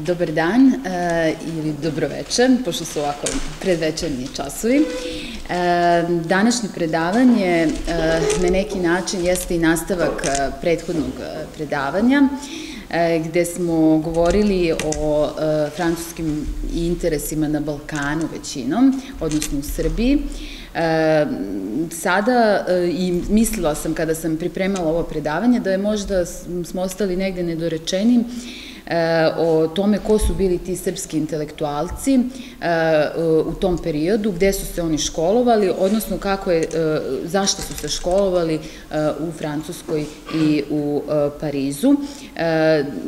Dobar dan e, ili dobroveče, pošto su ovako predvečerni časovi. E, današnje predavanje e, na neki način jeste i nastavak prethodnog predavanja, gde smo govorili o francuskim interesima na Balkanu većinom, odnosno u Srbiji. Sada i mislila sam kada sam pripremala ovo predavanje da je možda smo ostali negde nedorečeni o tome ko su bili ti srpski intelektualci e, u tom periodu, gde su se oni školovali, odnosno kako je, e, zašto su se školovali u Francuskoj i u Parizu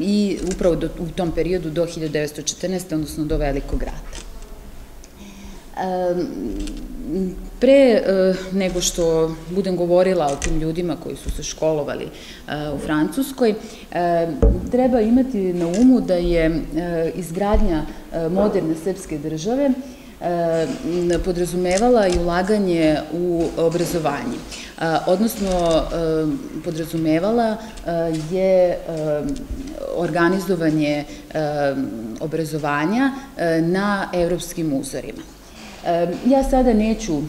i upravo u tom periodu do 1914. odnosno do Velikog rata. Pre e, nego što budem govorila o tim ljudima koji su se školovali e, u Francuskoj, e, treba imati na umu da je izgradnja moderne srpske države podrazumevala i ulaganje u obrazovanje. Odnosno, podrazumevala je organizovanje obrazovanja na evropskim uzorima. Ja sada neću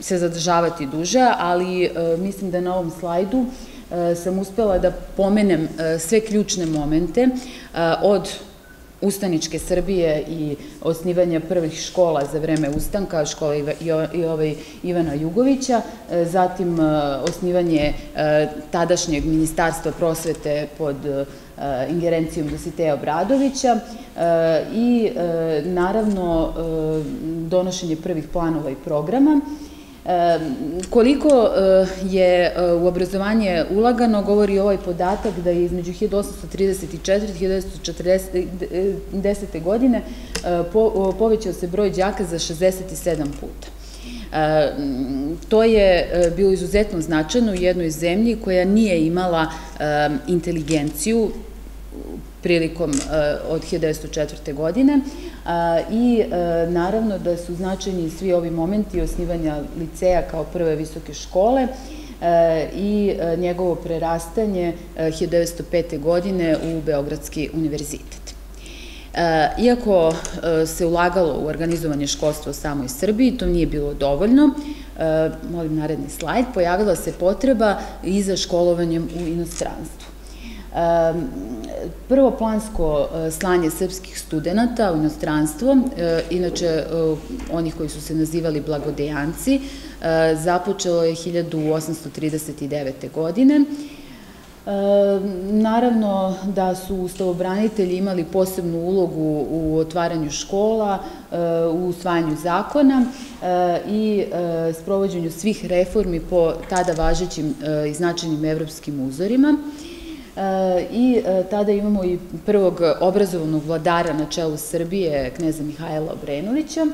se zadržavati duže, ali e, mislim da na ovom slajdu e, sam uspela da pomenem e, sve ključne momente od Ustaničke Srbije i osnivanja prvih škola za vreme ustanka, škola Ivana Jugovića, zatim osnivanje tadašnjeg ministarstva prosvete pod ingerencijom Dositeja Obradovića i naravno donošenje prvih planova i programa. Koliko eh, je eh, u obrazovanje ulagano, govori ovaj podatak da je između 1834 i 1940. godine eh, povećao se broj đaka za 67 puta. To je bilo izuzetno značajno u jednoj zemlji koja nije imala inteligenciju prilikom od 1904. godine, i e, naravno da su značajni svi ovi momenti osnivanja liceja kao prve visoke škole e, i e, njegovo prerastanje 1905. godine u Beogradski univerzitet. Iako se ulagalo u organizovanje školstva u samoj Srbiji, to nije bilo dovoljno, molim naredni slajd, pojavila se potreba i za školovanjem u inostranstvu. Prvo plansko e, slanje srpskih studenta u inostranstvo, e, inače e, onih koji su se nazivali blagodejanci, započelo je 1839. godine. Naravno da su ustavobranitelji imali posebnu ulogu u otvaranju škola, u usvajanju zakona i sprovođenju svih reformi po tada važećim i značajnim evropskim uzorima i e, tada imamo i prvog obrazovanog vladara na čelu Srbije, kneza Mihajla Obrenovića,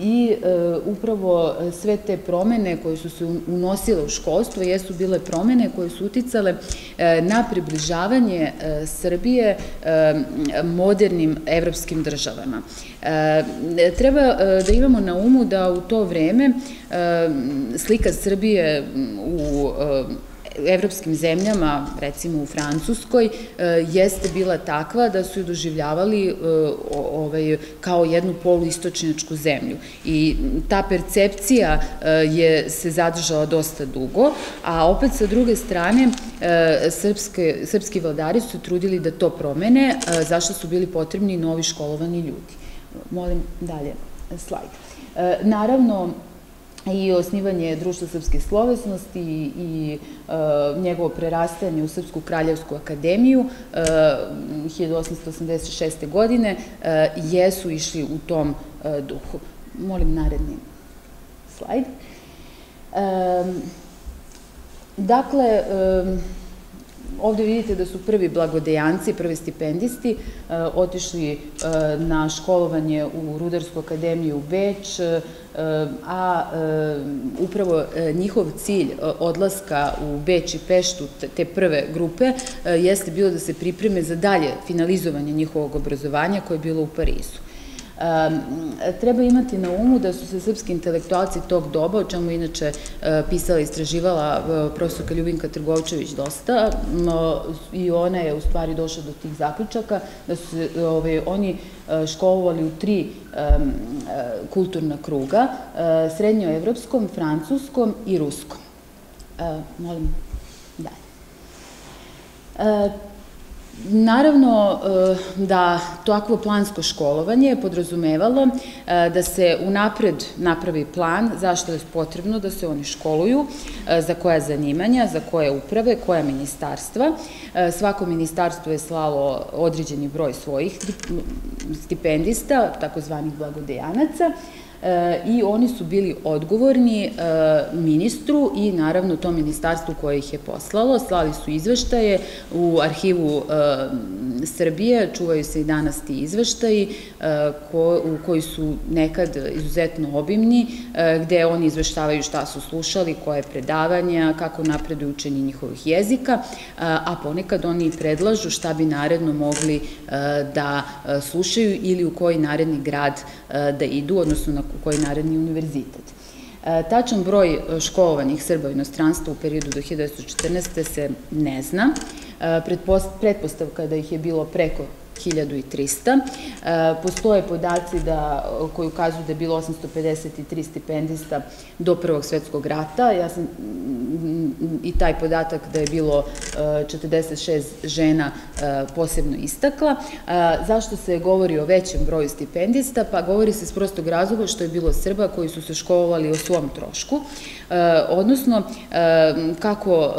i e, upravo sve te promene koje su se unosile u školstvo jesu bile promene koje su uticale e, na približavanje Srbije modernim evropskim državama. Treba da imamo na umu da u to vreme slika Srbije u evropskim zemljama, recimo u Francuskoj, e, jeste bila takva da su ju doživljavali e, ovaj, kao jednu poluistočnjačku zemlju. I ta percepcija e, je se zadržala dosta dugo, a opet sa druge strane srpski vladari su trudili da to promene, zašto su bili potrebni novi školovani ljudi. Molim dalje slajd. Naravno, i osnivanje Društva srpske slovesnosti i, i e, njegovo prerastanje u Srpsku kraljevsku akademiju e, 1886. godine e, jesu išli u tom e, duhu. Molim naredni slajd. E, dakle, e, Ovde vidite da su prvi blagodejanci, prvi stipendisti e, otišli e, na školovanje u Rudarsku akademiju u Beč, e, a upravo njihov cilj odlaska u Beč i Peštu te prve grupe jeste bilo da se pripreme za dalje finalizovanje njihovog obrazovanja koje je bilo u Parizu. Treba imati na umu da su se srpski intelektualci tog doba, o čemu inače pisala i istraživala profesorka Ljubinka Trgovčević dosta, i ona je u stvari došla do tih zaključaka, da su se ovaj, oni školovali u tri kulturna kruga, srednjoevropskom, francuskom i ruskom. Molim, dalje. Naravno e, da takvo plansko školovanje je podrazumevalo e, da se unapred napravi plan zašto je potrebno da se oni školuju, e, za koja zanimanja, za koje uprave, koja ministarstva. Svako ministarstvo je slalo određeni broj svojih stipendista, takozvanih blagodejanaca, i oni su bili odgovorni e, ministru i naravno to ministarstvu koje ih je poslalo. Slali su izveštaje u arhivu e, Srbije, čuvaju se i danas ti izveštaji e, koji su nekad izuzetno obimni, gde oni izveštavaju šta su slušali, koje predavanja, kako napreduju učenje njihovih jezika, a ponekad oni predlažu šta bi naredno mogli da slušaju ili u koji naredni grad da idu, odnosno na koji naredni univerzitet. E, tačan broj e, školovanih Srba u inostranstvu u periodu do 1914. se ne zna. E, pretpostavka je da ih je bilo preko 1300. Postoje podaci da, koji ukazuju da je bilo 853 stipendista do Prvog svetskog rata. Ja sam i taj podatak da je bilo 46 žena posebno istakla. Zašto se govori o većem broju stipendista? Pa govori se s prostog razloga što je bilo Srba koji su se školovali o svom trošku, odnosno kako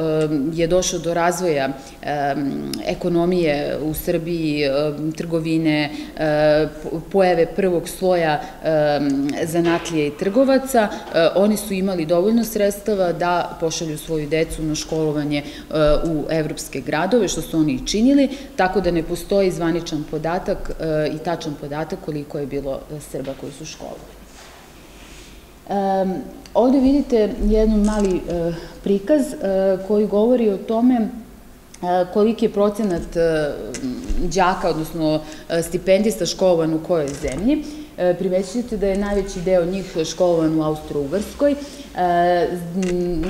je došlo do razvoja ekonomije u Srbiji, trgovine, pojave prvog sloja zanatlije i trgovaca, oni su imali dovoljno sredstava da pošalju svoju decu na školovanje u evropske gradove, što su oni i činili, tako da ne postoji zvaničan podatak i tačan podatak koliko je bilo Srba koji su školovani. Ovde vidite jedan mali prikaz koji govori o tome koliki je procenat đaka, odnosno stipendista školovan u kojoj zemlji. Primećujete da je najveći deo njih školovan u Austro-Ugrskoj,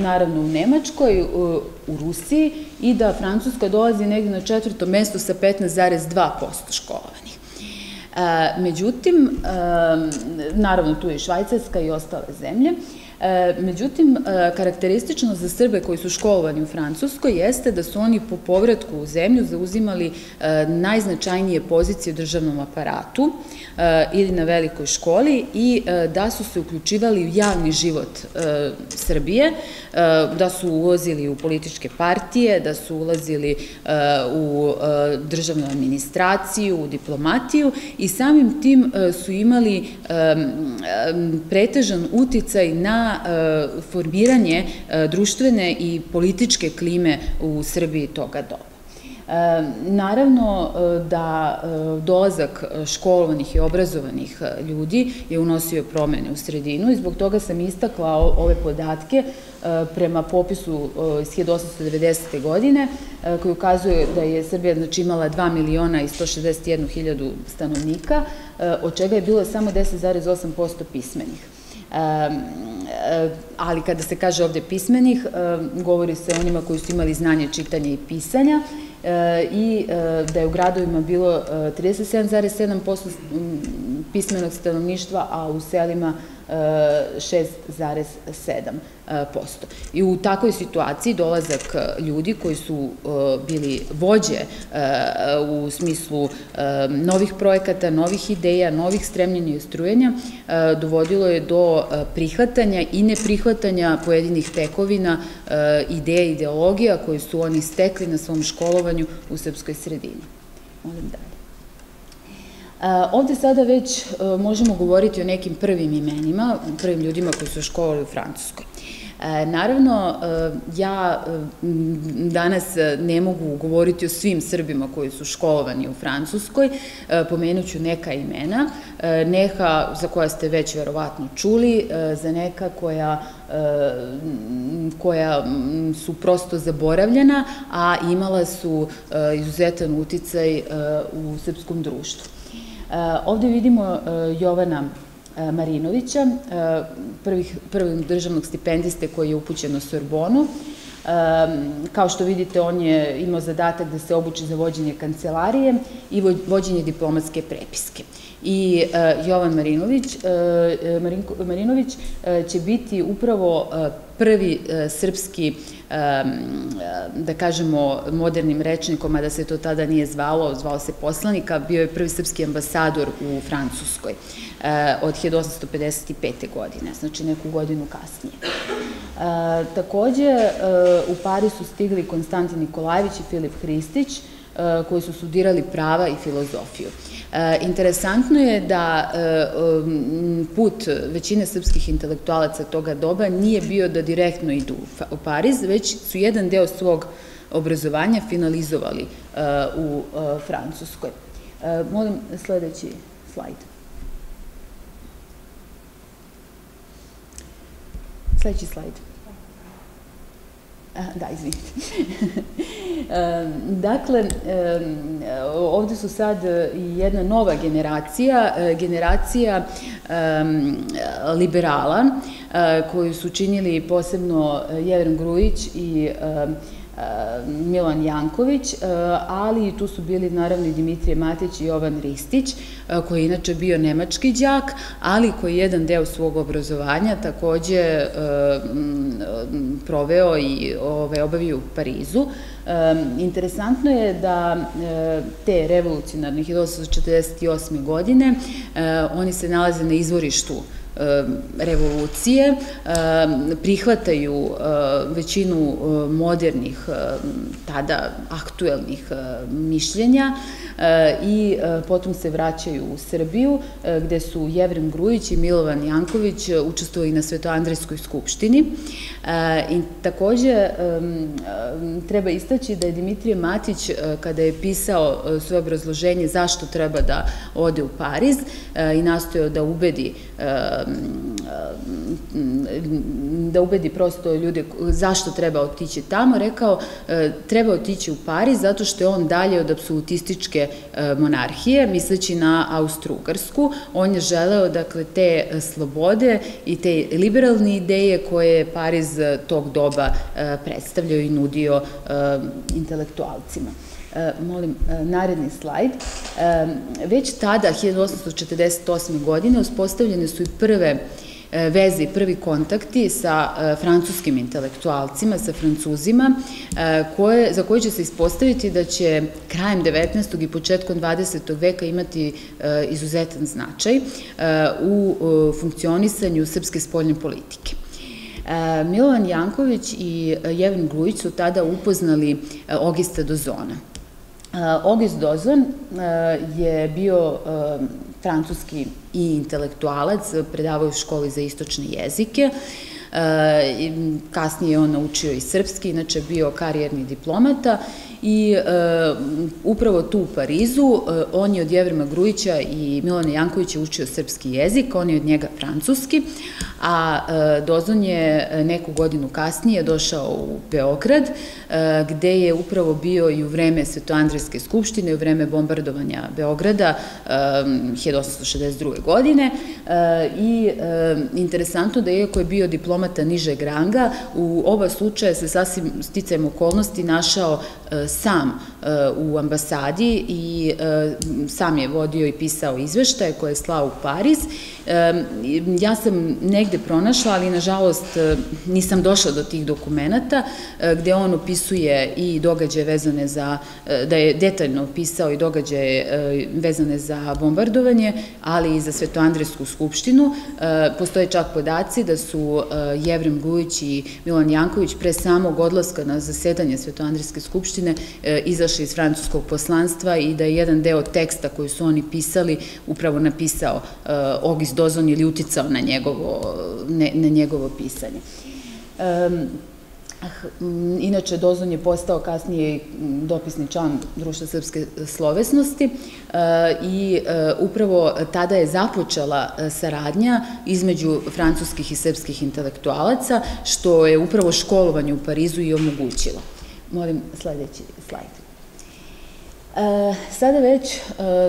naravno u Nemačkoj, u Rusiji i da Francuska dolazi negde na četvrto mesto sa 15,2% školovanih. Međutim, naravno tu je i Švajcarska i ostale zemlje, E, međutim, e, karakteristično za Srbe koji su školovani u Francuskoj jeste da su oni po povratku u zemlju zauzimali e, najznačajnije pozicije u državnom aparatu ili na velikoj školi i da su se uključivali u javni život Srbije, da su ulazili u političke partije, da su ulazili u državnu administraciju, u diplomatiju i samim tim su imali pretežan uticaj na E, formiranje e, društvene i političke klime u Srbiji toga doba. E, naravno da dolazak školovanih i obrazovanih ljudi je unosio promene u sredinu i zbog toga sam istakla ove podatke prema popisu iz 1890. godine koji ukazuje da je Srbija znači, imala 2 miliona i 161 hiljadu stanovnika, od čega je bilo samo 10,8% pismenih. Ali kada se kaže ovde pismenih, govori se o onima koji su imali znanje čitanja i pisanja i da je u gradovima bilo 37,7% mm, pismenog stanovništva, a u selima 6,7%. I u takvoj situaciji dolazak ljudi koji su bili vođe u smislu novih projekata, novih ideja, novih stremljenja i strujenja, dovodilo je do prihvatanja i neprihvatanja pojedinih tekovina, ideja i ideologija koje su oni stekli na svom školovanju u srpskoj sredini. Molim dalje. Ovde sada već e, možemo govoriti o nekim prvim imenima, prvim ljudima koji su školovali u Francuskoj. E, naravno, e, ja danas ne mogu govoriti o svim Srbima koji su školovani u Francuskoj, pomenuću neka imena, neka za koja ste već verovatno čuli, za neka koja, koja su prosto zaboravljena, a imala su izuzetan uticaj u srpskom društvu. Ovde vidimo Jovana Marinovića, prvih, prvog državnog stipendiste koji je upućen na Sorbonu. Kao što vidite, on je imao zadatak da se obuči za vođenje kancelarije i vođenje diplomatske prepiske. I Jovan Marinović, Marinović će biti upravo prvi srpski da kažemo, modernim rečnikom, a da se to tada nije zvalo, zvalo se poslanika, bio je prvi srpski ambasador u Francuskoj od 1855. godine, znači neku godinu kasnije. Takođe, u Pariz su stigli Konstantin Nikolajević i Filip Hristić, koji su studirali prava i filozofiju. Interesantno je da put većine srpskih intelektualaca toga doba nije bio da direktno idu u Pariz, već su jedan deo svog obrazovanja finalizovali u Francuskoj. Molim sledeći slajd. Sledeći slajd. Da, izvinite. dakle, ovde su sad jedna nova generacija, generacija liberala, koju su činili posebno Jevren Grujić i Milan Janković, ali tu su bili naravno i Dimitrije Matić i Jovan Ristić, koji je inače bio nemački đak, ali koji je jedan deo svog obrazovanja takođe proveo i ovaj, obavio u Parizu. Interesantno je da te revolucionarne 1848. godine oni se nalaze na izvorištu revolucije, prihvataju većinu modernih, tada aktuelnih mišljenja i potom se vraćaju u Srbiju, gde su Jevrem Grujić i Milovan Janković učestvovali na Svetoandrejskoj skupštini. I takođe treba istaći da je Dimitrije Matić, kada je pisao svoje obrazloženje zašto treba da ode u Pariz i nastojao da ubedi da ubedi prosto ljude zašto treba otići tamo, rekao e, treba otići u Pariz zato što je on dalje od apsolutističke e, monarhije, misleći na Austro-Ugarsku. On je želeo, dakle, te slobode i te liberalne ideje koje je Pariz tog doba e, predstavljao i nudio intelektualcima. E, molim, e, naredni slajd. E, već tada, 1848. godine, uspostavljene su i prve veze i prvi kontakti sa francuskim intelektualcima, sa francuzima, koje, za koje će se ispostaviti da će krajem 19. i početkom 20. veka imati izuzetan značaj u funkcionisanju srpske spoljne politike. Milovan Janković i Jevan Grujić su tada upoznali Ogista Dozona. Auguste Dozon je bio francuski i intelektualac, predavao u školi za istočne jezike, kasnije je on naučio i srpski, inače bio karijerni diplomata i upravo tu u Parizu on je od Jevrema Grujića i Milana Jankovića učio srpski jezik, on je od njega francuski, a Dozon je neku godinu kasnije došao u Beograd, gde je upravo bio i u vreme Svetoandrijske skupštine, u vreme bombardovanja Beograda 1862. godine i interesantno da iako je bio diplomata nižeg ranga, u oba slučaja se sasvim sticajem okolnosti našao sam u ambasadi i sam je vodio i pisao izveštaje koje je slao u Pariz. Ja sam negde pronašla, ali nažalost nisam došla do tih dokumenta, gde on opisuje i događaje vezane za, da je detaljno opisao i događaje vezane za bombardovanje, ali i za Svetoandrijsku skupštinu. Postoje čak podaci da su Jevrem Gujić i Milan Janković pre samog odlaska na zasedanje Svetoandrijske skupštine izašli iz francuskog poslanstva i da je jedan deo teksta koji su oni pisali upravo napisao Ogis Dozon ili uticao na njegovo, na njegovo pisanje. Inače, Dozon je postao kasnije dopisni član Društva srpske slovesnosti i upravo tada je započela saradnja između francuskih i srpskih intelektualaca, što je upravo školovanje u Parizu i omogućilo. Molim sledeći slajd. Sada već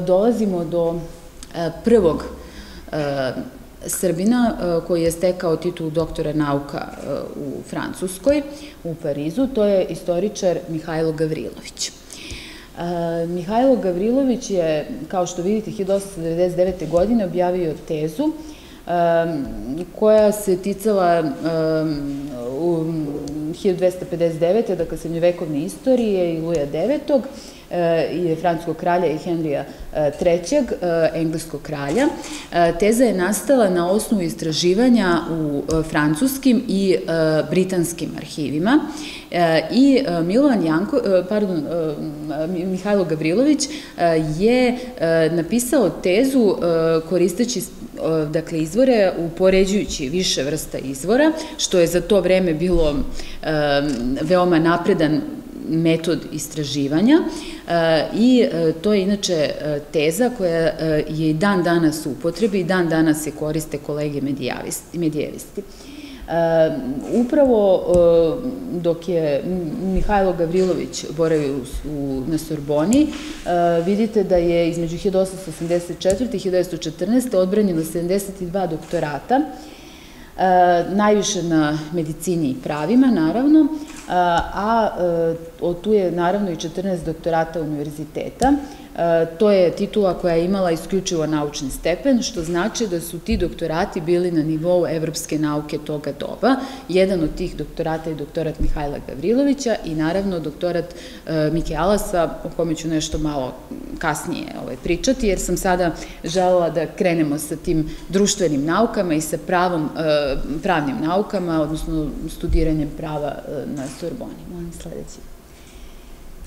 dolazimo do prvog Srbina koji je stekao titul doktora nauka u Francuskoj, u Parizu, to je istoričar Mihajlo Gavrilović. Mihajlo Gavrilović je, kao što vidite, 1899. godine objavio tezu koja se ticala u 1259. dakle srednjovekovne istorije i Luja IX i francuskog kralja i Henrija III, engleskog kralja. Teza je nastala na osnovu istraživanja u francuskim i britanskim arhivima i Milovan Janko, pardon, Mihajlo Gavrilović je napisao tezu koristeći dakle, izvore upoređujući više vrsta izvora, što je za to vreme bilo veoma napredan metod istraživanja i to je inače teza koja je i dan danas u upotrebi i dan danas se koriste kolege medijevisti. Upravo dok je Mihajlo Gavrilović boravio na Sorboni, vidite da je između 1884. i 1914. odbranjeno 72 doktorata, najviše na medicini i pravima, naravno, a tu je naravno i 14 doktorata univerziteta, To je titula koja je imala isključivo naučni stepen, što znači da su ti doktorati bili na nivou evropske nauke toga doba. Jedan od tih doktorata je doktorat Mihajla Gavrilovića i naravno doktorat e, Mike Alasa, o kome ću nešto malo kasnije ovaj, pričati, jer sam sada želela da krenemo sa tim društvenim naukama i sa pravom, e, pravnim naukama, odnosno studiranjem prava e, na Sorboni. Molim sledeći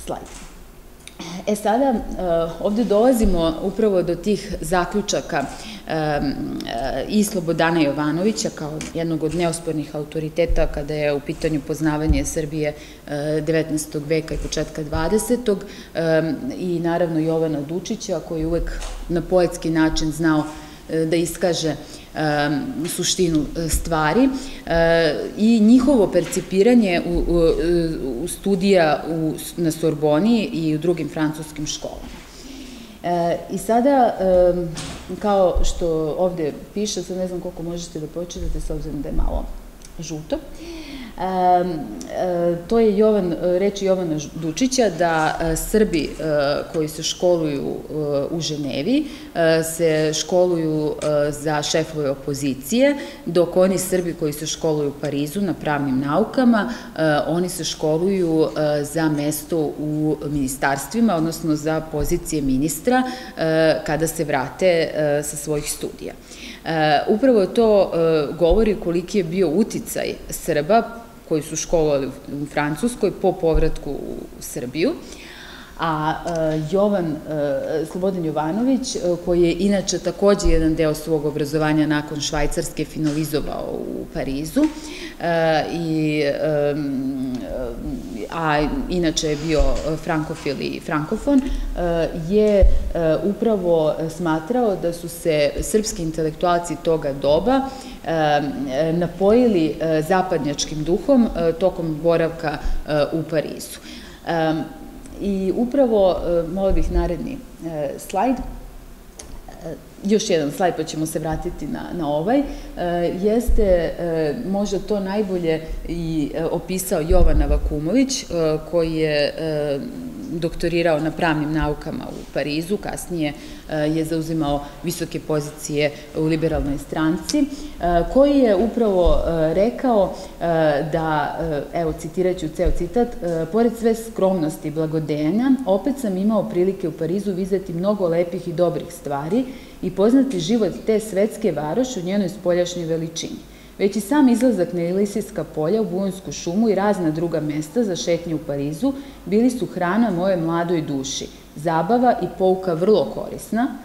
slajd. E sada, e, ovde dolazimo upravo do tih zaključaka e, i Slobodana Jovanovića kao jednog od neospornih autoriteta kada je u pitanju poznavanje Srbije 19. E, veka i početka 20. i naravno Jovana Dučića koji uvek na poetski način znao da iskaže suštinu e, stvari e, i njihovo percipiranje u, studija u, na Sorboni i u drugim francuskim školama. E, I sada, kao što ovde piše, sad ne znam koliko možete da počitate, s obzirom da je malo žuto, E, to je Jovan, reči Jovana Dučića da e, Srbi e, koji se školuju u Ženevi se školuju za šefove opozicije, dok oni Srbi koji se školuju u Parizu na pravnim naukama, oni se školuju za mesto u ministarstvima, odnosno za pozicije ministra kada se vrate sa svojih studija. Upravo to govori koliki je bio uticaj Srba koji su školovali u Francuskoj po povratku u Srbiju. A e, Jovan, e, Slobodan Jovanović, e, koji je inače takođe jedan deo svog obrazovanja nakon Švajcarske finalizovao u Parizu, i, a inače je bio frankofil i frankofon, je upravo smatrao da su se srpski intelektualci toga doba napojili zapadnjačkim duhom tokom boravka u Parizu. I upravo, mola bih naredni slajd, još jedan slajd pa ćemo se vratiti na, na ovaj, e, jeste e, možda to najbolje i e, opisao Jovana Vakumović, koji je doktorirao na pravnim naukama u Parizu, kasnije je zauzimao visoke pozicije u liberalnoj stranci, koji je upravo rekao da, evo citiraću ceo citat, pored sve skromnosti i blagodenja, opet sam imao prilike u Parizu vizeti mnogo lepih i dobrih stvari i poznati život te svetske varoši u njenoj spoljašnjoj veličini. Već i sam izlazak na Elisijska polja u Bujonsku šumu i razna druga mesta za šetnje u Parizu bili su hrana moje mladoj duši, zabava i pouka vrlo korisna,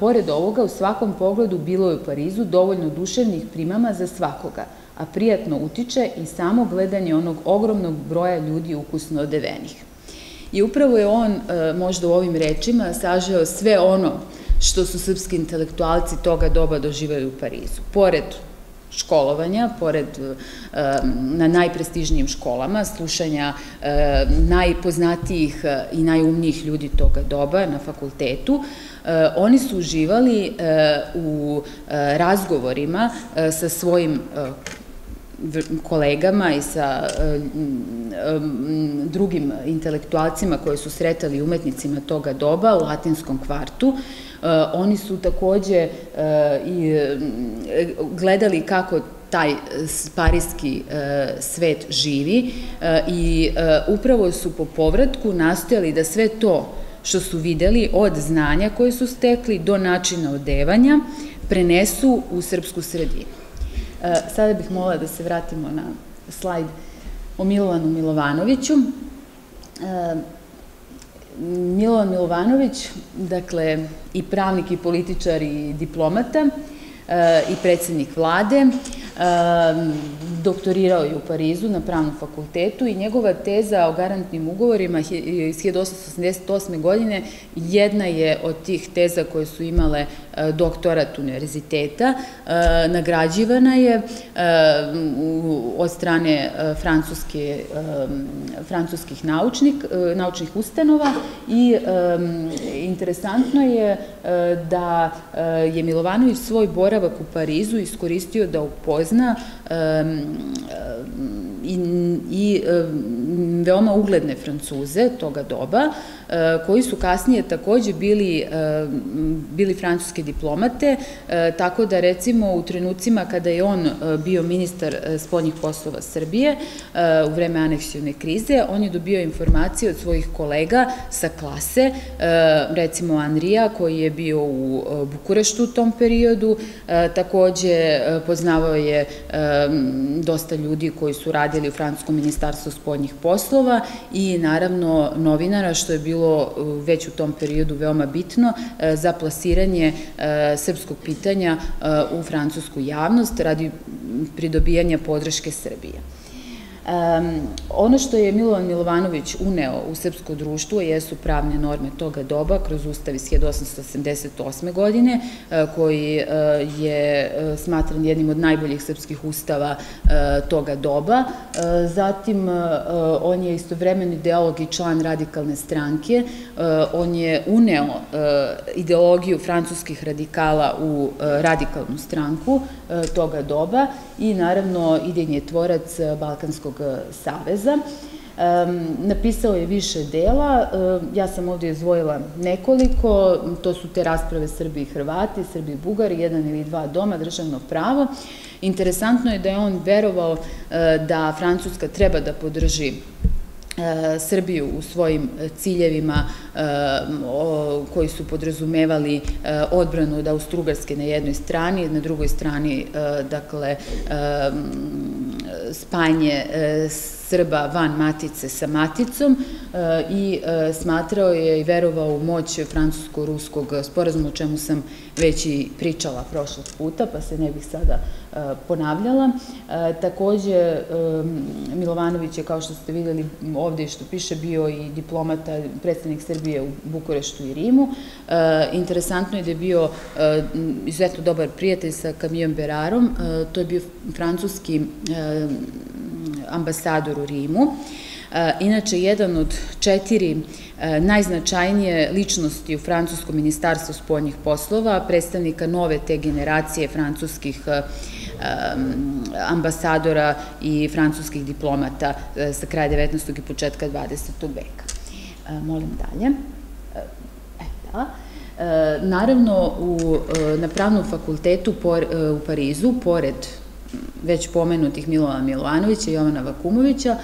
pored ovoga u svakom pogledu bilo je u Parizu dovoljno duševnih primama za svakoga, a prijatno utiče i samo gledanje onog ogromnog broja ljudi ukusno odevenih. I upravo je on možda u ovim rečima sažeo sve ono što su srpski intelektualci toga doba doživali u Parizu. Pored školovanja, pored na najprestižnijim školama, slušanja najpoznatijih i najumnijih ljudi toga doba na fakultetu, oni su uživali u razgovorima sa svojim kolegama i sa drugim intelektualcima koje su sretali umetnicima toga doba u latinskom kvartu. Oni su takođe i gledali kako taj parijski svet živi i upravo su po povratku nastojali da sve to što su videli od znanja koje su stekli do načina odevanja prenesu u srpsku sredinu. Sada bih molila da se vratimo na slajd o Milovanu Milovanoviću. Milovan Milovanović, dakle, i pravnik, i političar, i diplomata, i predsednik vlade, doktorirao je u Parizu na pravnom fakultetu i njegova teza o garantnim ugovorima iz 1888. godine jedna je od tih teza koje su imale e, doktorat univerziteta. E, nagrađivana je e, od strane francuske, francuskih naučnik, naučnih ustanova i interesantno je da je Milovanović svoj boravak u Parizu iskoristio da upozna i, i veoma ugledne Francuze toga doba, e, koji su kasnije takođe bili, e, bili francuske diplomate, e, tako da recimo u trenucima kada je on bio ministar spoljnih poslova Srbije u vreme aneksijone krize, on je dobio informacije od svojih kolega sa klase, recimo Andrija koji je bio u Bukureštu u tom periodu, takođe poznavao je dosta ljudi koji su radili u Francuskom ministarstvu spoljnih poslova i naravno novinara, što je bilo uh, već u tom periodu veoma bitno uh, za plasiranje uh, srpskog pitanja u francusku javnost radi pridobijanja podrške Srbije. Um, ono što je Milovan Milovanović uneo u srpsko društvo jesu pravne norme toga doba kroz Ustav iz 1888. godine, uh, koji uh, je uh, smatran jednim od najboljih srpskih ustava toga doba. Zatim, on je istovremeni ideolog i član radikalne stranke. On je uneo ideologiju francuskih radikala u radikalnu stranku toga doba i naravno idejni tvorac Balkanskog saveza. napisao je više dela, ja sam ovdje izvojila nekoliko, to su te rasprave Srbi i Hrvati, Srbi i Bugari, jedan ili dva doma, državno pravo. Interesantno je da je on verovao e, da Francuska treba da podrži E, Srbiju u svojim ciljevima e, koji su podrazumevali e, odbranu od Austrugarske na jednoj strani, na drugoj strani, dakle, spanje Srba van matice sa maticom i smatrao je i verovao u moć francusko-ruskog sporazuma, o čemu sam već i pričala prošlog puta, pa se ne bih sada ponavljala. Takođe, Milovanović je, kao što ste videli ovde što piše, bio i diplomata, predstavnik Srbije u Bukureštu i Rimu. Interesantno je da je bio izuzetno dobar prijatelj sa Kamijom Berarom, to je bio francuski ambasador u Rimu. Inače, jedan od četiri najznačajnije ličnosti u Francuskom ministarstvu spoljnih poslova, predstavnika nove te generacije francuskih ambasadora i francuskih diplomata e, sa kraja 19. i početka 20. veka. E, molim dalje. E, da. Naravno, u, na pravnom fakultetu u Parizu, pored već pomenutih Milova Milovanovića i Jovana Vakumovića,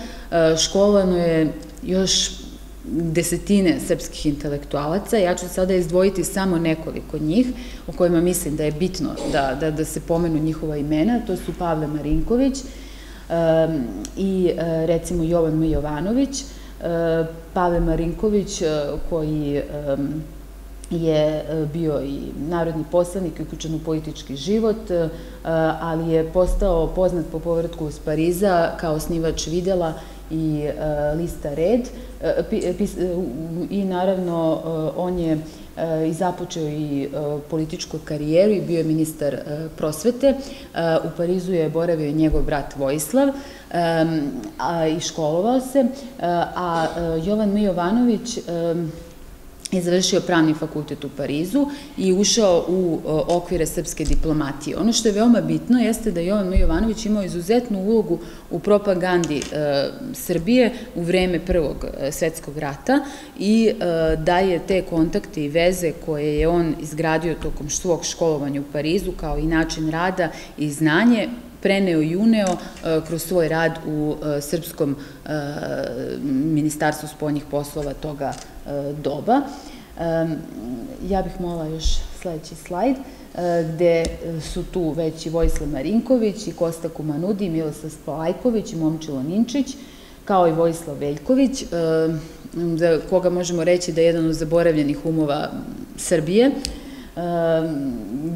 školovano je još desetine srpskih intelektualaca. Ja ću sada izdvojiti samo nekoliko njih, o kojima mislim da je bitno da, da, da se pomenu njihova imena. To su Pavle Marinković um, i uh, recimo Jovan. Jovanović, Pavle Marinković koji um, je bio i narodni poslanik uključen u politički život, ali je postao poznat po povratku iz Pariza kao osnivač Videla i lista Red i naravno on je i započeo i političku karijeru i bio je ministar prosvete. U Parizu je boravio njegov brat Vojislav i školovao se, a Jovan Mijovanović je završio pravni fakultet u Parizu i ušao u okvire srpske diplomatije. Ono što je veoma bitno jeste da Jovan Jovanović imao izuzetnu ulogu u propagandi e, Srbije u vreme Prvog e, svetskog rata i e, da je te kontakte i veze koje je on izgradio tokom svog školovanja u Parizu kao i način rada i znanje preneo i uneo kroz svoj rad u Srpskom ministarstvu spoljnih poslova toga doba. Ja bih molila još sledeći slajd, gde su tu već i Vojislav Marinković, i Kosta Kumanudi, i Miloslav Spalajković, i Momčilo Ninčić, kao i Vojislav Veljković, za koga možemo reći da je jedan od zaboravljenih umova Srbije,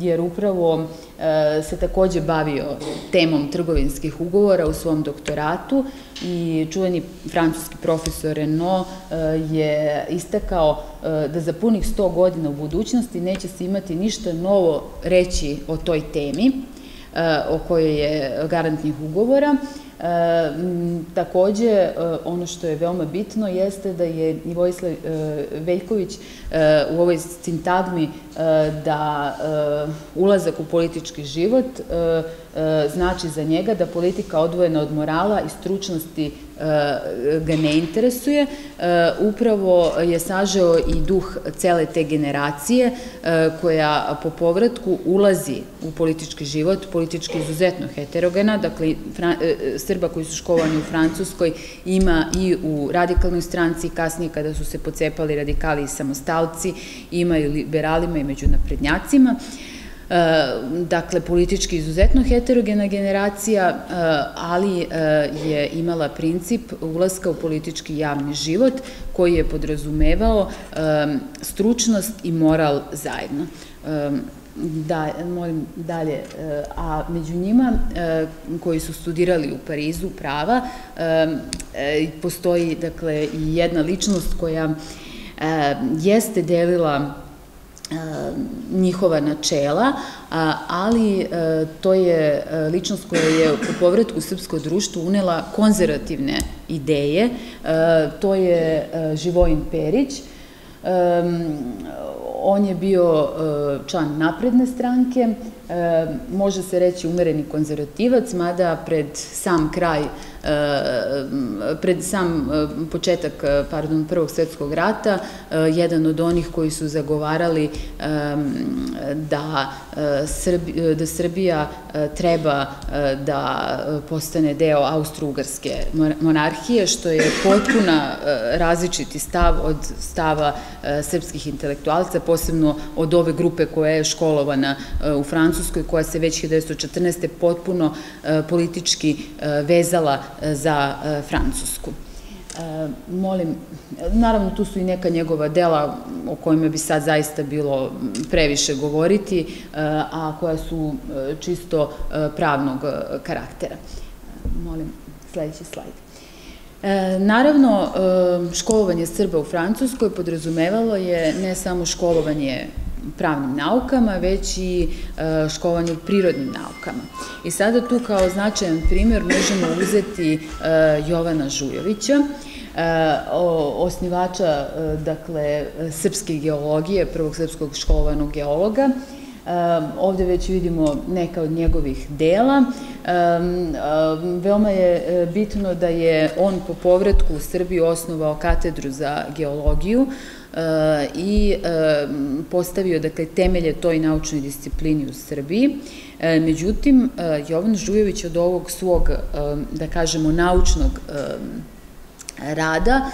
jer upravo se takođe bavio temom trgovinskih ugovora u svom doktoratu i čuveni francuski profesor Renaud je istakao da za punih 100 godina u budućnosti neće se imati ništa novo reći o toj temi o kojoj je garantnih ugovora, takođe, ono što je veoma bitno jeste da je i Vojislav Veljković u ovoj sintagmi da ulazak u politički život znači za njega da politika odvojena od morala i stručnosti ga ne interesuje. Upravo je sažeo i duh cele te generacije koja po povratku ulazi u politički život, politički izuzetno heterogena, dakle Srba koji su školovani u Francuskoj ima i u radikalnoj stranci, kasnije kada su se pocepali radikali i samostalci, ima i liberalima i među naprednjacima. Dakle, politički izuzetno heterogena generacija, ali je imala princip ulaska u politički javni život koji je podrazumevao stručnost i moral zajedno. Da, molim dalje, a među njima koji su studirali u Parizu prava, postoji dakle i jedna ličnost koja jeste delila njihova načela, ali to je ličnost koja je u povratku u srpsko društvo unela konzervativne ideje. To je Živojin Perić. On je bio član napredne stranke, može se reći umereni konzervativac, mada pred sam kraj pred sam početak pardon, Prvog svetskog rata, jedan od onih koji su zagovarali da, da Srbija treba da postane deo Austro-Ugarske monarhije, što je potpuna različiti stav od stava srpskih intelektualca, posebno od ove grupe koja je školovana u Francuskoj, koja se već 1914. potpuno politički vezala za e, Francusku. E, molim, naravno tu su i neka njegova dela o kojima bi sad zaista bilo previše govoriti, e, a koja su čisto pravnog karaktera. Molim, sledeći slajd. naravno, školovanje Srba u Francuskoj podrazumevalo je ne samo školovanje pravnim naukama, već i e, školovanju prirodnim naukama. I sada tu kao značajan primer možemo uzeti e, Jovana Žujovića, e, osnivača dakle srpske geologije, prvog srpskog školovanog geologa. Ovde već vidimo neka od njegovih dela. Veoma je bitno da je on po povratku u Srbiju osnovao katedru za geologiju, i postavio dakle, temelje toj naučnoj disciplini u Srbiji. E, međutim, e, Jovan Žujović od ovog svog, da kažemo, naučnog rada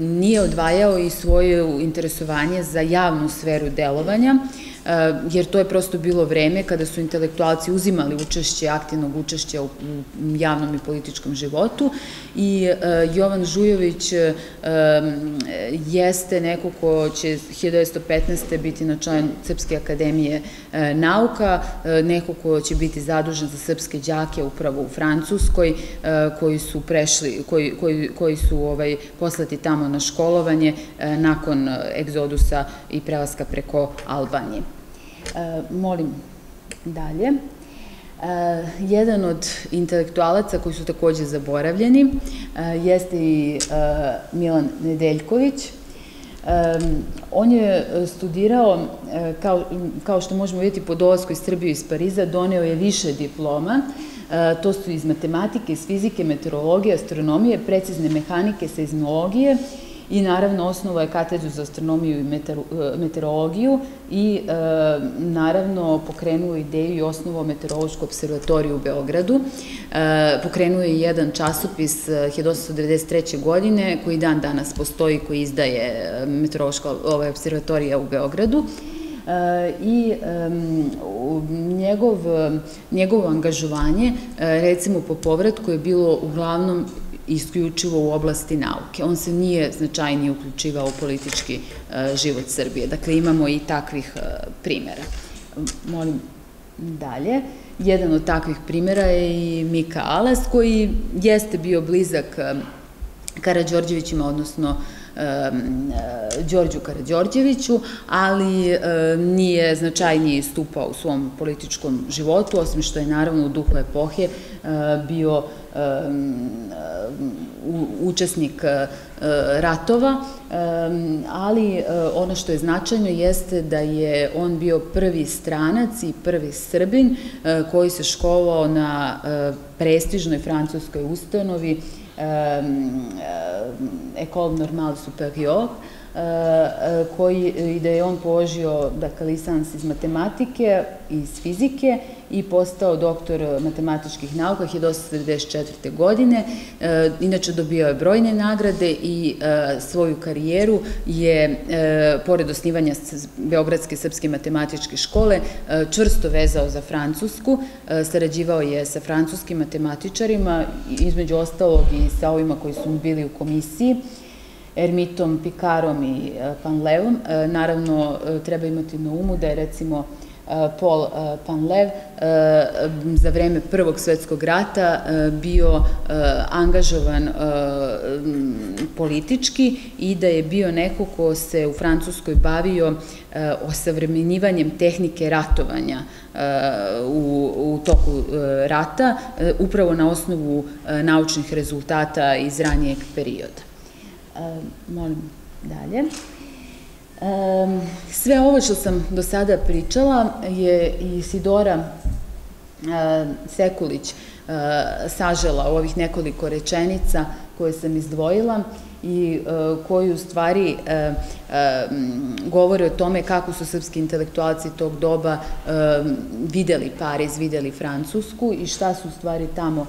nije odvajao i svoje interesovanje za javnu sferu delovanja, jer to je prosto bilo vreme kada su intelektualci uzimali učešće, aktivnog učešća u javnom i političkom životu i Jovan Žujović jeste neko ko će 1915. biti na član Srpske akademije nauka, neko ko će biti zadužen za srpske đake upravo u Francuskoj, koji su prešli, koji, koji, koji su ovaj, poslati tamo na školovanje nakon egzodusa i prelaska preko Albanije. Molim dalje. Jedan od intelektualaca koji su takođe zaboravljeni jeste i Milan Nedeljković. Um, on je studirao, kao, kao što možemo vidjeti po dolazku iz Srbije iz Pariza, doneo je više diploma, to su iz matematike, iz fizike, meteorologije, astronomije, precizne mehanike, seizmologije, i naravno osnovo je katedru za astronomiju i e, meteorologiju i e, naravno pokrenuo ideju i osnovo meteorološku observatoriju u Beogradu. E, pokrenuo je jedan časopis 1893. godine koji dan danas postoji, koji izdaje meteorološka ovaj, observatorija u Beogradu i njegov, njegovo angažovanje, recimo po povratku, je bilo uglavnom isključivo u oblasti nauke. On se nije značajnije uključivao u politički e, život Srbije. Dakle, imamo i takvih e, primera. Molim dalje. Jedan od takvih primera je i Mika Alas, koji jeste bio blizak e, Karadžorđevićima, odnosno Đorđu Karadžorđeviću, ali nije značajnije istupao u svom političkom životu, osim što je naravno u duhu epohe bio učesnik e, ratova, ali e, ono što je značajno jeste da je on bio prvi stranac i prvi srbin e, koji se školovao na prestižnoj francuskoj ustanovi Ecole Normale Supérieure, koji, i da je on položio dakle, lisans iz matematike, iz fizike i postao doktor matematičkih nauka 1894. godine. E, inače dobio je brojne nagrade i e, svoju karijeru je, e, pored osnivanja Beogradske srpske matematičke škole, čvrsto vezao za Francusku, sarađivao je sa francuskim matematičarima, između ostalog i sa ovima koji su bili u komisiji, Ermitom, Pikarom i Panlevom. Naravno, treba imati na umu da je recimo Paul Panlev za vreme Prvog svetskog rata bio angažovan politički i da je bio neko ko se u Francuskoj bavio osavremenjivanjem tehnike ratovanja u, u toku rata, upravo na osnovu naučnih rezultata iz ranijeg perioda. Molim dalje. Sve ovo što sam do sada pričala je i Sidora Sekulić sažela u ovih nekoliko rečenica koje sam izdvojila i koji u stvari govore o tome kako su srpski intelektualci tog doba videli Pariz, videli Francusku i šta su u stvari tamo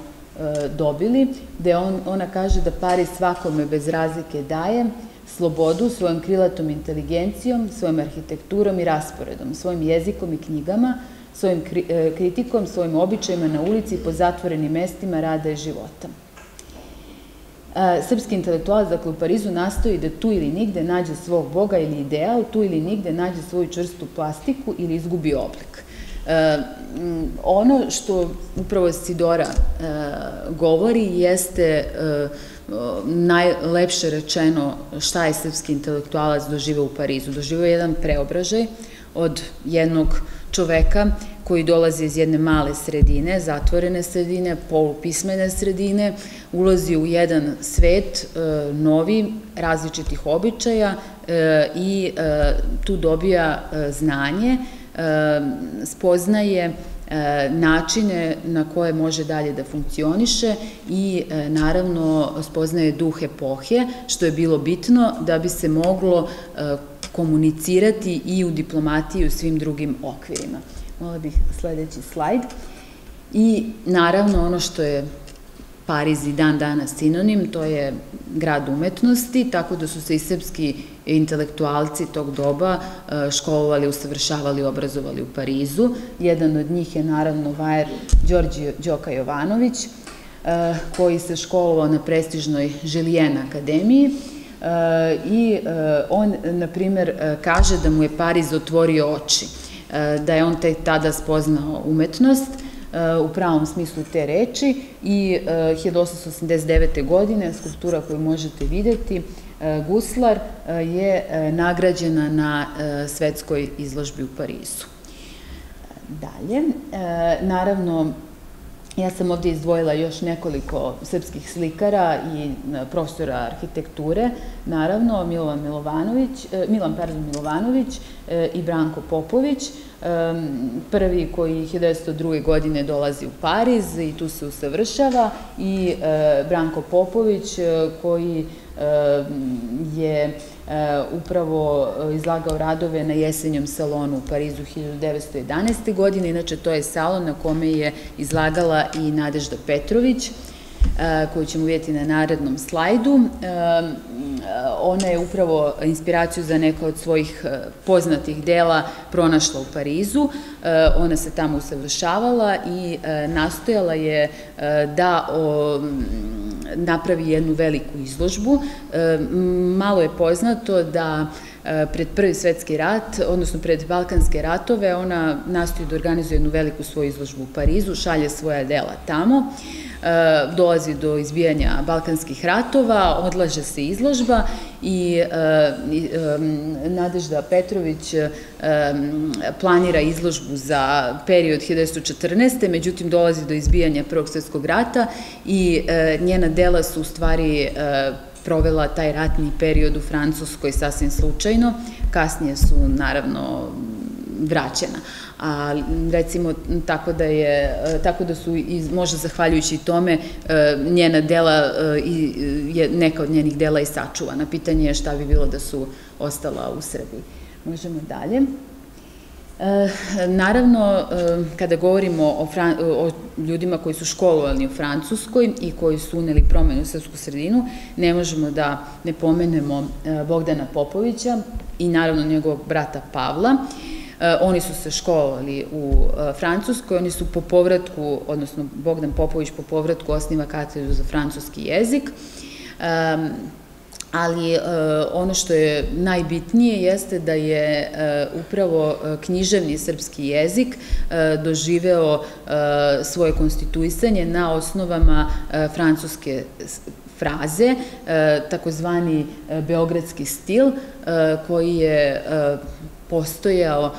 dobili, gde ona kaže da Pariz svakome bez razlike daje, slobodu svojom krilatom inteligencijom, svojom arhitekturom i rasporedom, svojim jezikom i knjigama, svojim e, kritikom, svojim običajima na ulici po zatvorenim mestima rada i života. E, srpski intelektualac, dakle, u Parizu nastoji da tu ili nigde nađe svog boga ili ideal, tu ili nigde nađe svoju čvrstu plastiku ili izgubi oblik. E, ono što upravo Sidora govori jeste najlepše rečeno šta je srpski intelektualac doživeo u Parizu. Doživeo jedan preobražaj od jednog čoveka koji dolazi iz jedne male sredine, zatvorene sredine, polupismene sredine, ulazi u jedan svet novi, različitih običaja i tu dobija znanje, spoznaje E, načine na koje može dalje da funkcioniše i e, naravno spoznaje duh epohe, što je bilo bitno da bi se moglo e, komunicirati i u diplomatiji i u svim drugim okvirima. Mola bih sledeći slajd. I naravno ono što je Pariz i dan danas sinonim, to je grad umetnosti, tako da su se i srpski intelektualci tog doba e, školovali, usavršavali, obrazovali u Parizu. Jedan od njih je naravno vajer Đorđe Đoka Jovanović, e, koji se školovao na prestižnoj Žilijen akademiji, i on, na primer, kaže da mu je Pariz otvorio oči, da je on tek tada spoznao umetnost, u pravom smislu te reči i 1889. godine skulptura koju možete videti Guslar je nagrađena na svetskoj izložbi u Parizu. Dalje, naravno, Ja sam ovde izdvojila još nekoliko srpskih slikara i profesora arhitekture, naravno Milovan Milovanović, Milan pardon, Milovanović i Branko Popović, prvi koji 1902. godine dolazi u Pariz i tu se usavršava i Branko Popović koji je upravo izlagao radove na jesenjom salonu u Parizu 1911. godine. Inače, to je salon na kome je izlagala i Nadežda Petrović, koju ćemo vidjeti na narednom slajdu. Ona je upravo inspiraciju za neka od svojih poznatih dela pronašla u Parizu. Ona se tamo usavršavala i nastojala je da napravi jednu veliku izložbu. Malo je poznato da pred prvi svetski rat, odnosno pred Balkanske ratove, ona nastoji da organizuje jednu veliku svoju izložbu u Parizu, šalje svoja dela tamo. E, dolazi do izbijanja Balkanskih ratova, odlaže se izložba i e, e, Nadežda Petrović planira izložbu za period 1914. Međutim, dolazi do izbijanja Prvog svetskog rata i njena dela su u stvari provela taj ratni period u Francuskoj sasvim slučajno. Kasnije su, naravno, vraćena a recimo tako da je tako da su iz, možda zahvaljujući tome e, njena dela e, i je neka od njenih dela i sačuvana. Pitanje je šta bi bilo da su ostala u Srbiji. Možemo dalje. E, naravno, e, kada govorimo o, Fran o ljudima koji su školovani u Francuskoj i koji su uneli promenu u srpsku sredinu, ne možemo da ne pomenemo e, Bogdana Popovića i naravno njegovog brata Pavla, oni su se školovali u Francuskoj, oni su po povratku, odnosno Bogdan Popović po povratku osniva katedru za francuski jezik, ali ono što je najbitnije jeste da je e, upravo književni srpski jezik doživeo svoje konstituisanje na osnovama francuske fraze, takozvani beogradski stil, koji je postojao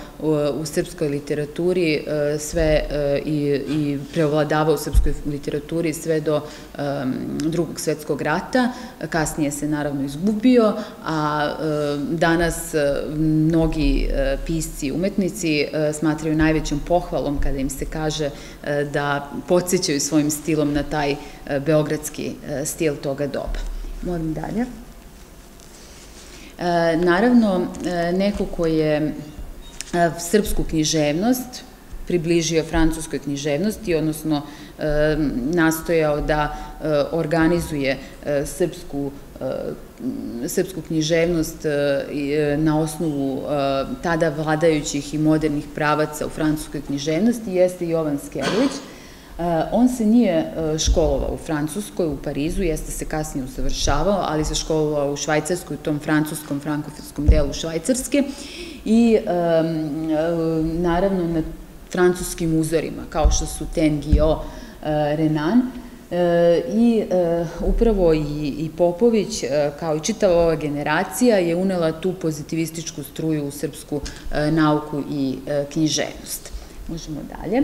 u srpskoj literaturi e, sve e, i, i u srpskoj literaturi sve do drugog svetskog rata, kasnije se naravno izgubio, a danas mnogi pisci, umetnici smatraju najvećom pohvalom kada im se kaže da podsjećaju svojim stilom na taj beogradski stil toga doba. Molim dalje. E, naravno, e, neko ko je e, srpsku književnost približio francuskoj književnosti, odnosno nastojao da organizuje srpsku srpsku književnost na osnovu tada vladajućih i modernih pravaca u francuskoj književnosti jeste Jovan Skerlić, on se nije eh, školovao u Francuskoj, u Parizu, jeste se kasnije usavršavao, ali se školovao u Švajcarskoj, u tom francuskom, frankofilskom delu Švajcarske i naravno na francuskim uzorima, kao što su Tengio, eh, Renan, i upravo i Popović, kao i čitava ova generacija, je unela tu pozitivističku struju u srpsku nauku i književnost. Možemo dalje.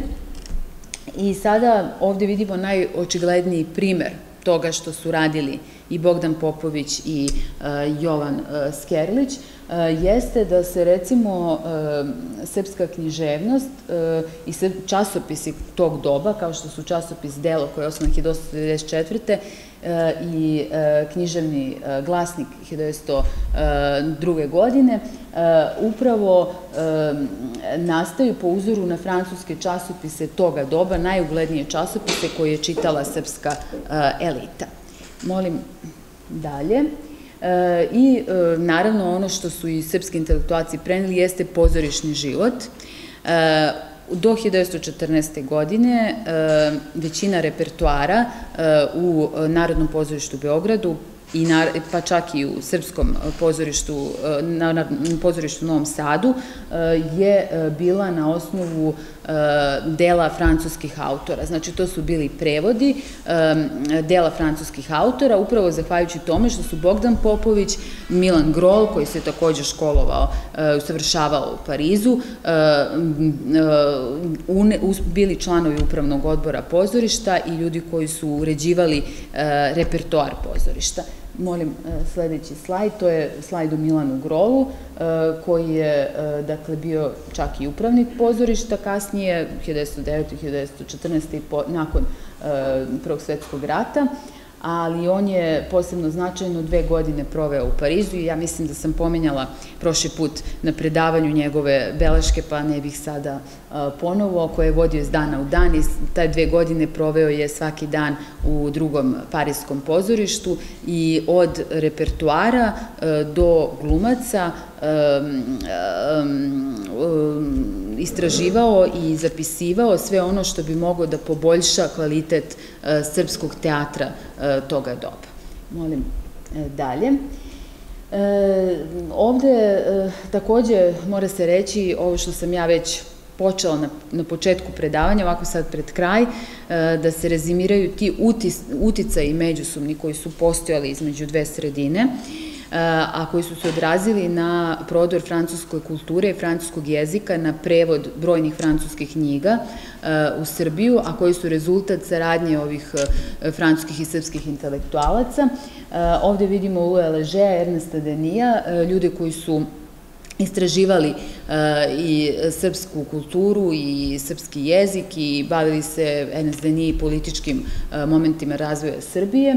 I sada ovde vidimo najočigledniji primer toga što su radili i Bogdan Popović i e, Jovan e, Skerlić, e, jeste da se recimo srpska književnost i časopisi tog doba, kao što su časopis Delo koji je osnovan 1894 i književni glasnik 1902. godine, upravo nastaju po uzoru na francuske časopise toga doba, najuglednije časopise koje je čitala srpska elita. Molim dalje. I naravno ono što su i srpski intelektualci preneli jeste pozorišni život. Do 1914. godine većina repertoara u Narodnom pozorištu u Beogradu i na, pa čak i u srpskom pozorištu, na, na pozorištu u Novom Sadu, je bila na osnovu dela francuskih autora. Znači, to su bili prevodi dela francuskih autora, upravo zahvaljujući tome što su Bogdan Popović, Milan Grol, koji se takođe školovao, usavršavao u Parizu, bili članovi upravnog odbora pozorišta i ljudi koji su uređivali repertoar pozorišta. Molim e, sledeći slajd, to je slajd o Milanu Grolu, e, koji je, e, dakle, bio čak i upravnik pozorišta, kasnije, 1909. 1914. nakon Prvog svetskog rata, ali on je posebno značajno dve godine proveo u Parizu i ja mislim da sam pomenjala prošli put na predavanju njegove beleške, pa ne bih sada ponovo, koje je vodio iz dana u dan i taj dve godine proveo je svaki dan u drugom parijskom pozorištu i od repertuara do glumaca istraživao i zapisivao sve ono što bi moglo da poboljša kvalitet srpskog teatra toga doba. Molim e, dalje. E, ovde e, takođe mora se reći ovo što sam ja već počela na, na početku predavanja, ovako sad pred kraj, e, da se rezimiraju ti utis, uticaji međusobni koji su postojali između dve sredine a koji su se odrazili na prodor francuske kulture i francuskog jezika, na prevod brojnih francuskih knjiga u Srbiju, a koji su rezultat saradnje ovih francuskih i srpskih intelektualaca. Ovde vidimo Louis Leger, Ernesta Denija, ljude koji su istraživali i srpsku kulturu i srpski jezik i bavili se NSDN političkim momentima razvoja Srbije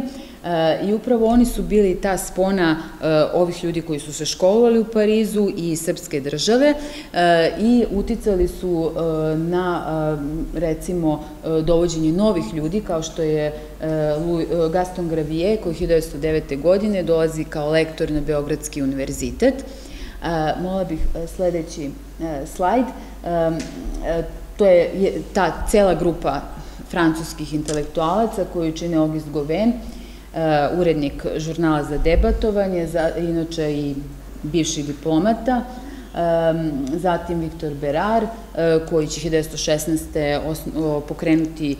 i upravo oni su bili ta spona ovih ljudi koji su se školovali u Parizu i srpske države i uticali su na recimo dovođenje novih ljudi kao što je Gaston Gravier koji 1909. godine dolazi kao lektor na Beogradski univerzitet Mola bih sledeći slajd. To je ta cela grupa francuskih intelektualaca koju čine Auguste Goven, urednik žurnala za debatovanje, inače i bivši diplomata, zatim Viktor Berar, eh, koji će 1916. pokrenuti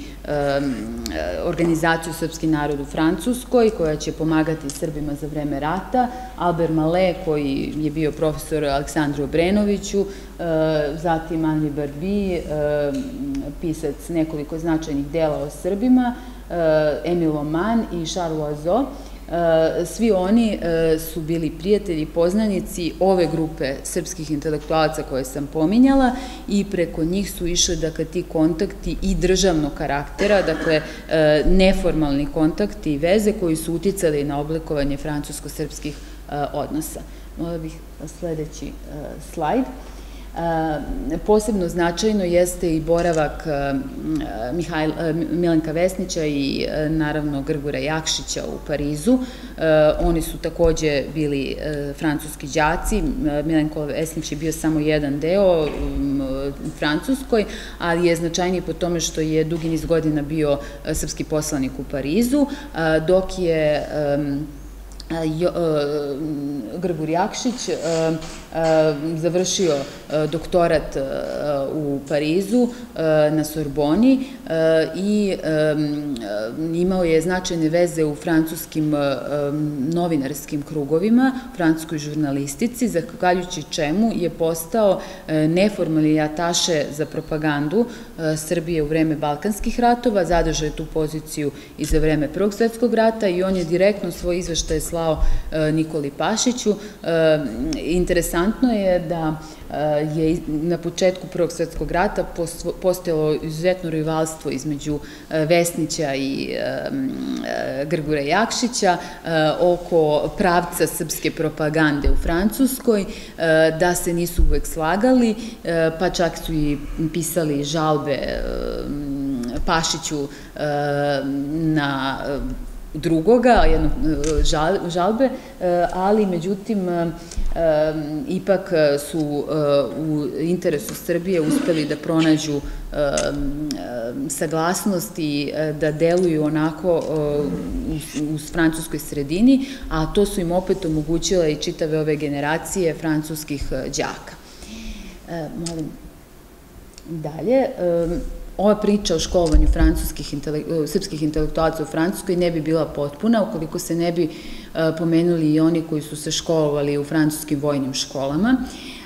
organizaciju Srpski narod u Francuskoj, koja će pomagati Srbima za vreme rata, Albert Male, koji je bio profesor Aleksandru Obrenoviću, eh, zatim Anli Barbi, pisac nekoliko značajnih dela o Srbima, Emil Oman i Charles Oiseau, E, svi oni e, su bili prijatelji poznanici ove grupe srpskih intelektualaca koje sam pominjala i preko njih su išle dakle ti kontakti i državnog karaktera, dakle neformalni kontakti i veze koji su uticali na oblikovanje francusko-srpskih odnosa. Mola bih sledeći slajd. Posebno značajno jeste i boravak Mihajl, Milenka Vesnića i naravno Grgura Jakšića u Parizu. Oni su takođe bili francuski đaci. Milenko Vesnić je bio samo jedan deo Francuskoj, ali je značajniji po tome što je dugi niz godina bio srpski poslanik u Parizu, dok je Grgur Jakšić završio doktorat u Parizu na Sorboni i imao je značajne veze u francuskim novinarskim krugovima, francuskoj žurnalistici, zahvaljujući čemu je postao neformalni ataše za propagandu Srbije u vreme Balkanskih ratova, zadržao je tu poziciju i za vreme Prvog svetskog rata i on je direktno svoj izveštaje slao Nikoli Pašiću. Interesantno je da je na početku Prvog svetskog rata postojalo izuzetno rivalstvo između Vesnića i Grgura Jakšića oko pravca srpske propagande u Francuskoj, da se nisu uvek slagali, pa čak su i pisali žalbe Pašiću na drugoga, jednog žalbe, ali međutim ipak su u interesu Srbije uspeli da pronađu saglasnost i da deluju onako u francuskoj sredini, a to su im opet omogućile i čitave ove generacije francuskih đaka. Molim dalje ova priča o školovanju francuskih, srpskih intelektualaca u Francuskoj ne bi bila potpuna ukoliko se ne bi e, pomenuli i oni koji su se školovali u francuskim vojnim školama.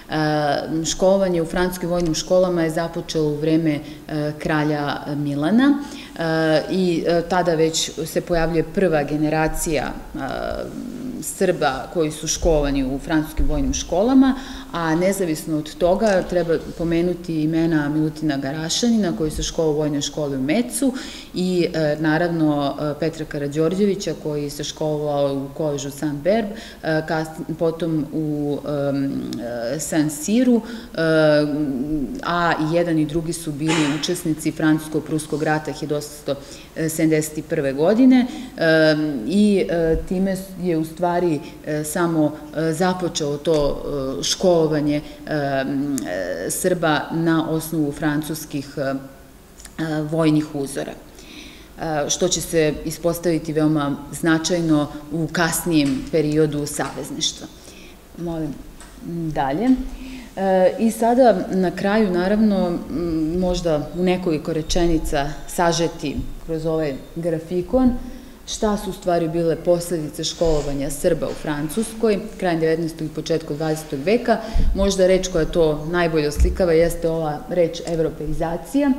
E, školovanje u francuskim vojnim školama je započelo u vreme e, kralja Milana i tada već se pojavljuje prva generacija Srba koji su školovani u francuskim vojnim školama, a nezavisno od toga treba pomenuti imena Milutina Garašanina koji se školovao u vojnoj školi u Mecu i e, naravno e, Petra Karadžorđevića koji se školovao u koležu San Berb, e, potom u San Siru, a i jedan i drugi su bili učesnici Francusko-Pruskog rata 1871. godine i time je u stvari samo započeo to školovanje školovanje Srba na osnovu francuskih vojnih uzora što će se ispostaviti veoma značajno u kasnijem periodu savezništva. Molim dalje. I sada na kraju, naravno, možda u nekoliko rečenica sažeti kroz ovaj grafikon, šta su u stvari bile posledice školovanja Srba u Francuskoj, krajem 19. i početku 20. veka. Možda reč koja to najbolje oslikava jeste ova reč evropeizacija. E,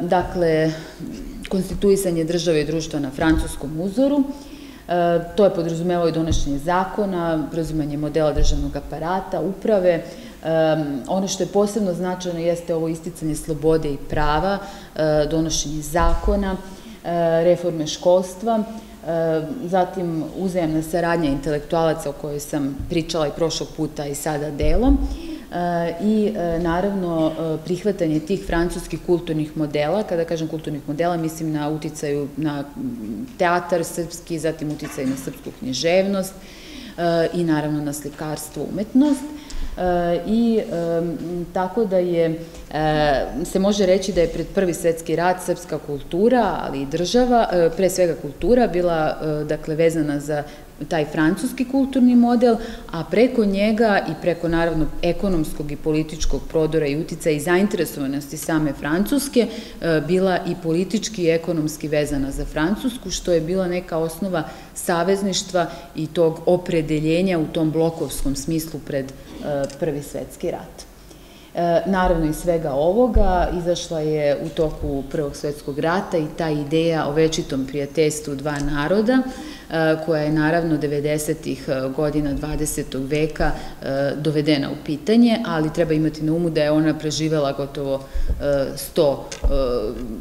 dakle, konstituisanje države i društva na francuskom uzoru. E, to je podrazumevalo i donošenje zakona, preuzimanje modela državnog aparata, uprave, e, ono što je posebno značajno jeste ovo isticanje slobode i prava, donošenje zakona, reforme školstva, e, zatim uzajemna saradnja intelektualaca o kojoj sam pričala i prošlog puta i sada delom, e, i naravno prihvatanje tih francuskih kulturnih modela, kada kažem kulturnih modela mislim na uticaju na teatar srpski, zatim uticaju na srpsku književnost i naravno na slikarstvo umetnost i tako da je, se može reći da je pred prvi svetski rat srpska kultura, ali i država, e, pre svega kultura, bila e, dakle vezana za taj francuski kulturni model, a preko njega i preko naravno ekonomskog i političkog prodora i utica i zainteresovanosti same Francuske, e, bila i politički i ekonomski vezana za Francusku, što je bila neka osnova savezništva i tog opredeljenja u tom blokovskom smislu pred e, Prvi svetski rat. E, naravno, iz svega ovoga izašla je u toku Prvog svetskog rata i ta ideja o večitom prijateljstvu dva naroda, E, koja je naravno 90. E, godina 20. veka e, dovedena u pitanje, ali treba imati na umu da je ona preživela gotovo 100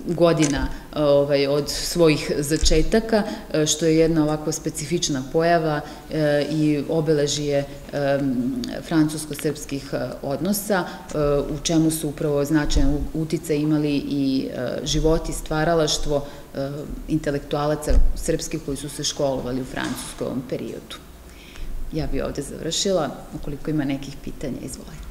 godina ovaj, od svojih začetaka, što je jedna ovako specifična pojava i obeležije francusko-srpskih odnosa, u čemu su upravo značajan utice imali i životi, stvaralaštvo, Eh, intelektualaca srpskih koji su se školovali u francuskom periodu. Ja bi ovde završila. Ukoliko ima nekih pitanja, izvolite.